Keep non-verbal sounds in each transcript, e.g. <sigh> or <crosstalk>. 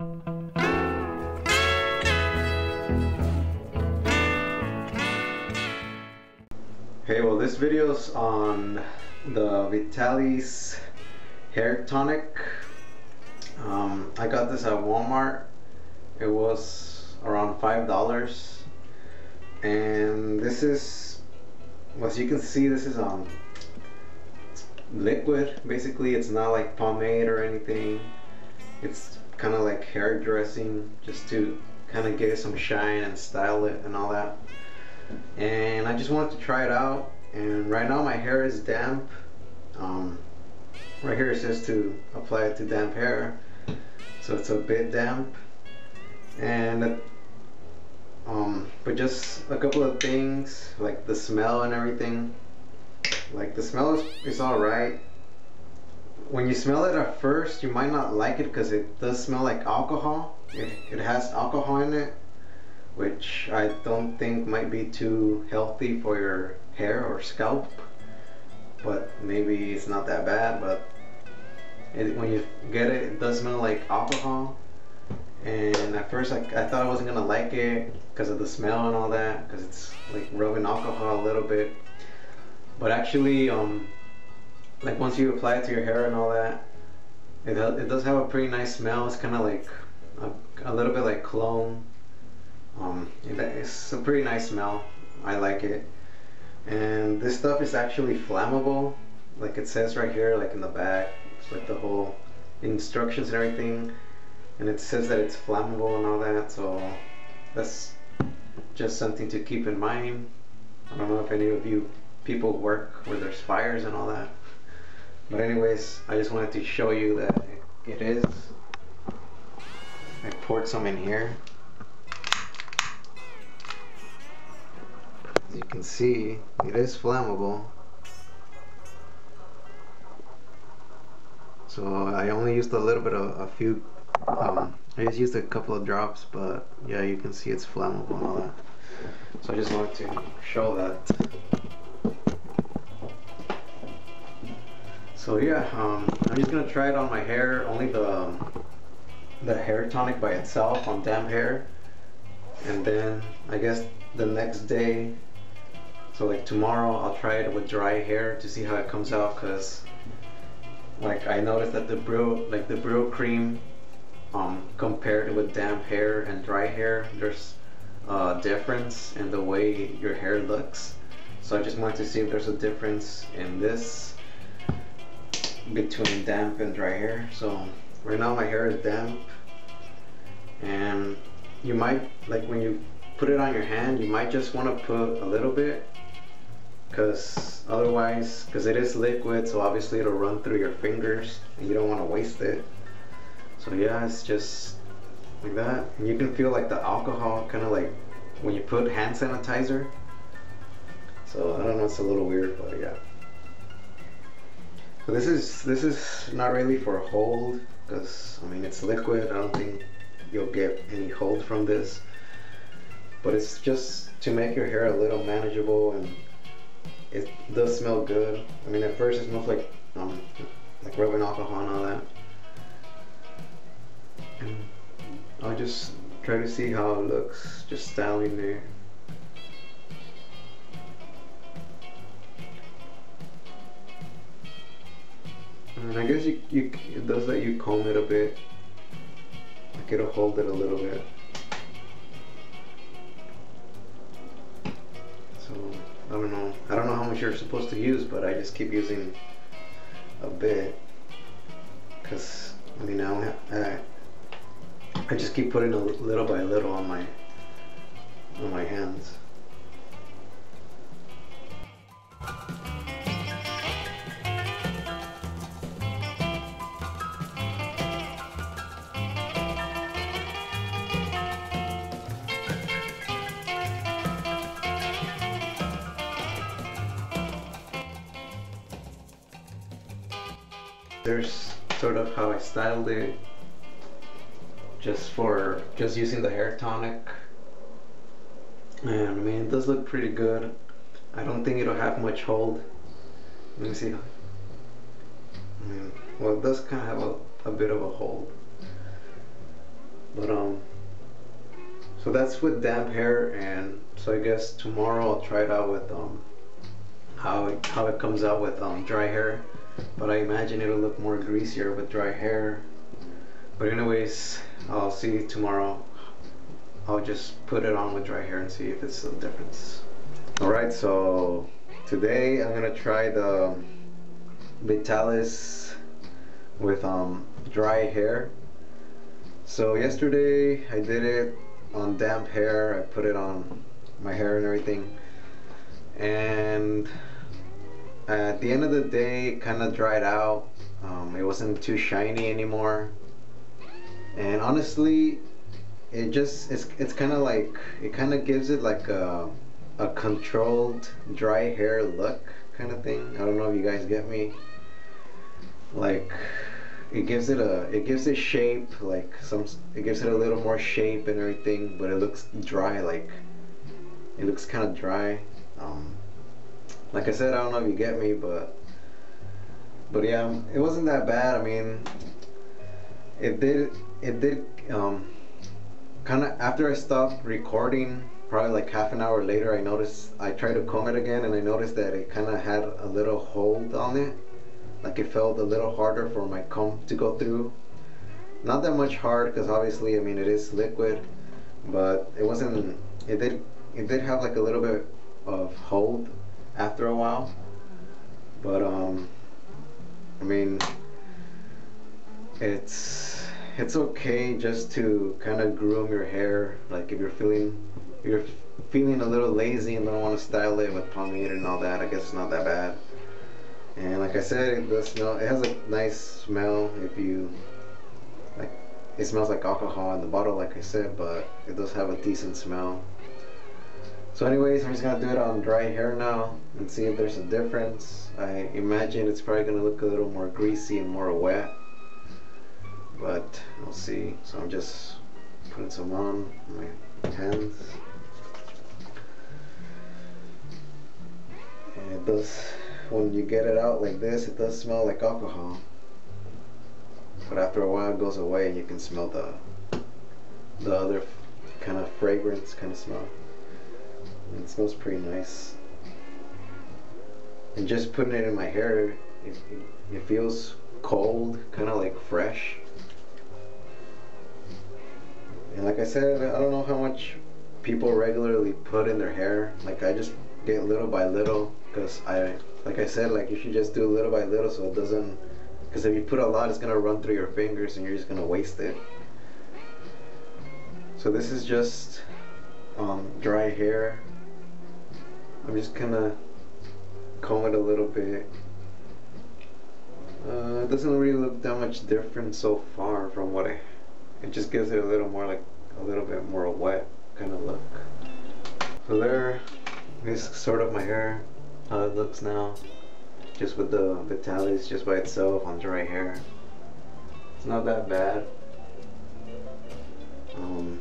Okay, well this video's on the Vitalis hair tonic. Um, I got this at Walmart. It was around five dollars, and this is, as you can see, this is um liquid. Basically, it's not like pomade or anything. It's kind of like hair dressing, just to kind of give it some shine and style it and all that. And I just wanted to try it out and right now my hair is damp. Um, right here it says to apply it to damp hair so it's a bit damp. And um, but just a couple of things like the smell and everything. Like the smell is, is alright when you smell it at first you might not like it because it does smell like alcohol. It, it has alcohol in it which I don't think might be too healthy for your hair or scalp but maybe it's not that bad but it, when you get it it does smell like alcohol. And at first I, I thought I wasn't gonna like it because of the smell and all that because it's like rubbing alcohol a little bit. But actually um like once you apply it to your hair and all that it, it does have a pretty nice smell it's kind of like a, a little bit like cologne um, it's a pretty nice smell. I like it. And this stuff is actually flammable. Like it says right here, like in the back. It's like the whole instructions and everything. And it says that it's flammable and all that. So that's just something to keep in mind. I don't know if any of you people work where there's fires and all that. But anyways, I just wanted to show you that it is. I poured some in here. As you can see, it is flammable. So I only used a little bit of a few, um, I just used a couple of drops, but yeah, you can see it's flammable and all that. So I just wanted to show that. So yeah, um, I'm just gonna try it on my hair, only the, the hair tonic by itself on damp hair. And then I guess the next day so like tomorrow I'll try it with dry hair to see how it comes out because like I noticed that the bro like the Brylcreem um, compared with damp hair and dry hair there's a difference in the way your hair looks so I just wanted to see if there's a difference in this between damp and dry hair. So right now my hair is damp. And you might like when you put it on your hand you might just want to put a little bit because otherwise because it is liquid so obviously it'll run through your fingers and you don't want to waste it. So yeah it's just like that. And you can feel like the alcohol kind of like when you put hand sanitizer. So I don't know it's a little weird but yeah so this is this is not really for a hold because I mean it's liquid I don't think you'll get any hold from this but it's just to make your hair a little manageable and it does smell good. I mean, at first it smells like um, like rubbing alcohol and all that. And I'll just try to see how it looks, just styling there. And I guess you, you it does let you comb it a bit. Like it'll hold it a little bit. So I don't know. I don't know how much you're supposed to use, but I just keep using a bit because I mean I have, I, I just keep putting a little by little on my on my hands. There's sort of how I styled it just for just using the hair tonic. And I mean it does look pretty good. I don't think it'll have much hold. Let me see. I mean, well it does kind of have a, a bit of a hold. But um, so that's with damp hair, and so I guess tomorrow I'll try it out with um, how it, how it comes out with um dry hair. But I imagine it'll look more greasier with dry hair. But anyways, I'll see tomorrow. I'll just put it on with dry hair and see if it's a difference. Alright, so today I'm gonna try the Vitalis with um, dry hair. So yesterday I did it on damp hair. I put it on my hair and everything. And at the end of the day, it kind of dried out. Um, it wasn't too shiny anymore. And honestly, it just it's it's kind of like it kind of gives it like a a controlled dry hair look kind of thing. I don't know if you guys get me. Like it gives it a it gives it shape like some it gives it a little more shape and everything but it looks dry like it looks kind of dry um, like I said I don't know if you get me but but yeah it wasn't that bad. I mean it did it did um, kind of after I stopped recording probably like half an hour later I noticed I tried to comb it again and I noticed that it kind of had a little hold on it. Like it felt a little harder for my comb to go through. Not that much hard because obviously I mean it is liquid but it wasn't it did it did have like a little bit of hold after a while. But um I mean it's it's okay just to kind of groom your hair. Like if you're feeling if you're feeling a little lazy and don't want to style it with pomade and all that I guess it's not that bad. And like I said it does smell it has a nice smell if you like it smells like alcohol in the bottle like I said but it does have a decent smell so anyways I'm just gonna do it on dry hair now and see if there's a difference I imagine it's probably gonna look a little more greasy and more wet but we'll see so I'm just putting some on my hands and it does when you get it out like this, it does smell like alcohol. But after a while it goes away and you can smell the the other kind of fragrance kind of smell. It smells pretty nice. And just putting it in my hair, it, it, it feels cold, kind of like fresh. And like I said, I don't know how much people regularly put in their hair. Like I just get little by little because I like I said, like you should just do little by little so it doesn't, because if you put a lot, it's gonna run through your fingers and you're just gonna waste it. So this is just um, dry hair. I'm just gonna comb it a little bit. Uh, it doesn't really look that much different so far from what I. It just gives it a little more like a little bit more wet kind of look. So there, there is sort of my hair how it looks now just with the Vitalis just by itself on dry hair it's not that bad um,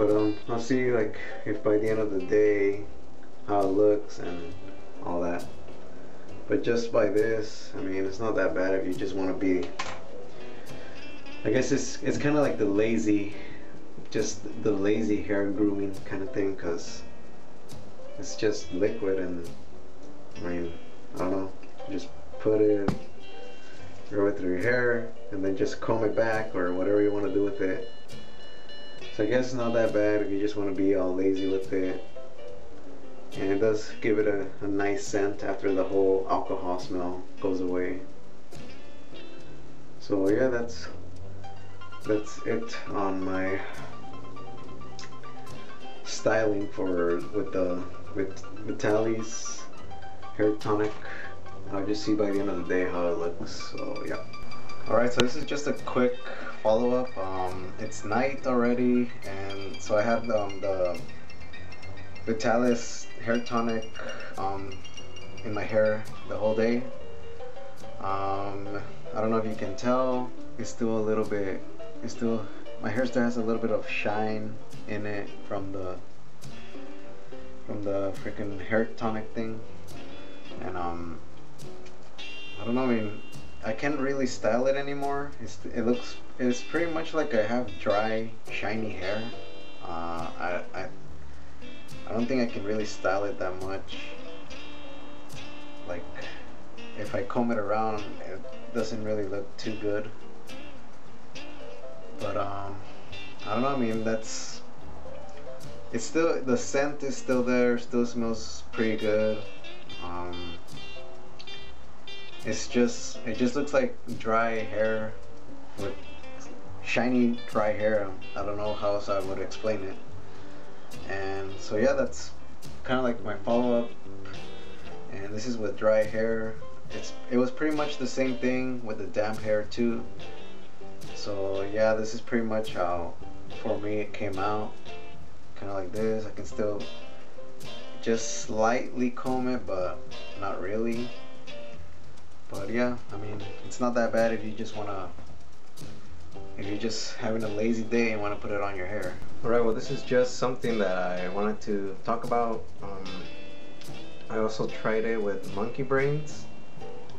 but um, I'll see like if by the end of the day how it looks and all that. But just by this I mean it's not that bad if you just want to be I guess it's it's kind of like the lazy just the lazy hair grooming kind of thing because it's just liquid and I mean I don't know just put it rub it through your hair and then just comb it back or whatever you want to do with it so I guess it's not that bad if you just want to be all lazy with it and it does give it a, a nice scent after the whole alcohol smell goes away so yeah that's that's it on my styling for with the with Vitalis hair tonic. I'll just see by the end of the day how it looks. So yeah. Alright, so this is just a quick follow-up. Um, it's night already, and so I have um, the Vitalis hair tonic um, in my hair the whole day. Um, I don't know if you can tell, it's still a little bit, it's still, my hair still has a little bit of shine in it from the from the freaking hair tonic thing. And um, I don't know. I mean, I can't really style it anymore. It's, it looks it's pretty much like I have dry, shiny hair. Uh, I, I, I don't think I can really style it that much. Like, if I comb it around, it doesn't really look too good. But um, I don't know. I mean, that's it's still the scent is still there. Still smells pretty good. Um, it's just it just looks like dry hair with shiny dry hair. I don't know how else I would explain it. And so yeah, that's kind of like my follow-up. And this is with dry hair. It's it was pretty much the same thing with the damp hair too. So yeah, this is pretty much how for me it came out. Kind of like this. I can still just slightly comb it, but not really. But yeah, I mean, it's not that bad if you just want to if you're just having a lazy day and want to put it on your hair. Alright, well this is just something that I wanted to talk about. Um, I also tried it with monkey brains.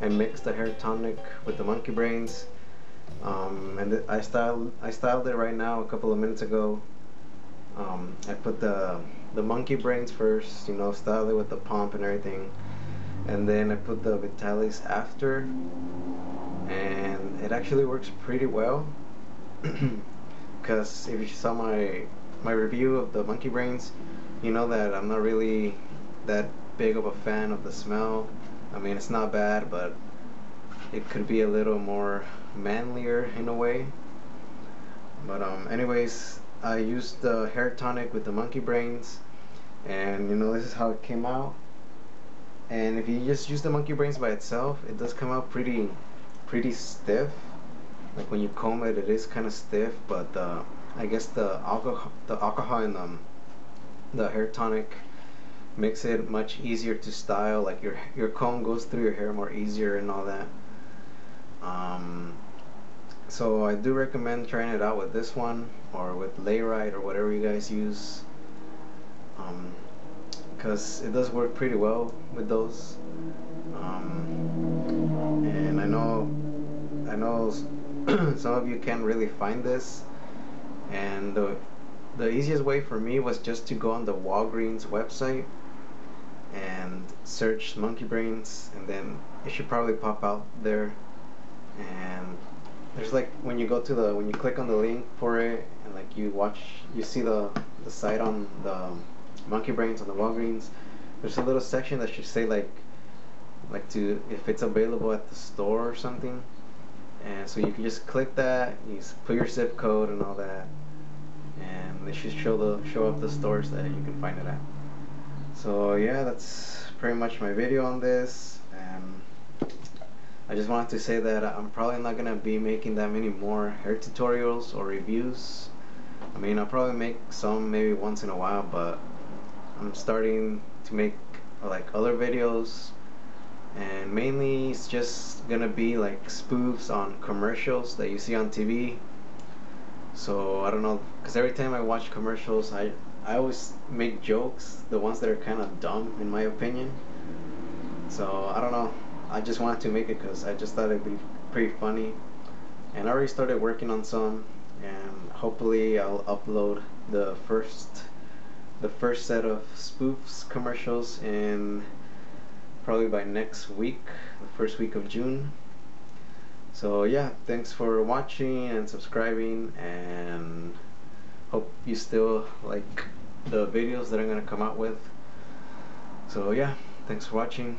I mixed the hair tonic with the monkey brains. Um, and I styled I styled it right now a couple of minutes ago. Um, I put the the monkey brains first, you know, styled it with the pomp and everything, and then I put the Vitalis after, and it actually works pretty well <clears throat> because if you saw my my review of the monkey brains you know that I'm not really that big of a fan of the smell. I mean it's not bad but it could be a little more manlier in a way. But um anyways I used the hair tonic with the monkey brains and you know this is how it came out. And if you just use the monkey brains by itself it does come out pretty pretty stiff like when you comb it it is kind of stiff but uh, I guess the alcohol the alcohol and um, the hair tonic makes it much easier to style like your your comb goes through your hair more easier and all that. Um, so I do recommend trying it out with this one or with Layrite or whatever you guys use because um, it does work pretty well with those. Um, and I know I know <clears throat> some of you can't really find this. And the, the easiest way for me was just to go on the Walgreens website and search monkey brains and then it should probably pop out there. And there's like when you go to the when you click on the link for it and like you watch you see the the site on the monkey brains on the Walgreens there's a little section that should say like like to if it's available at the store or something and so you can just click that you put your zip code and all that. And they should show the show up the stores that you can find it at. So yeah that's pretty much my video on this. And I just wanted to say that I'm probably not gonna be making that many more hair tutorials or reviews. I mean I'll probably make some maybe once in a while but I'm starting to make like other videos and mainly it's just gonna be like spoofs on commercials that you see on TV so I don't know because every time I watch commercials I I always make jokes the ones that are kind of dumb in my opinion. So I don't know. I just wanted to make it because I just thought it'd be pretty funny. And I already started working on some and hopefully I'll upload the first the first set of spoofs commercials in probably by next week, the first week of June. So yeah, thanks for watching and subscribing and hope you still like the videos that I'm gonna come out with. So yeah, thanks for watching.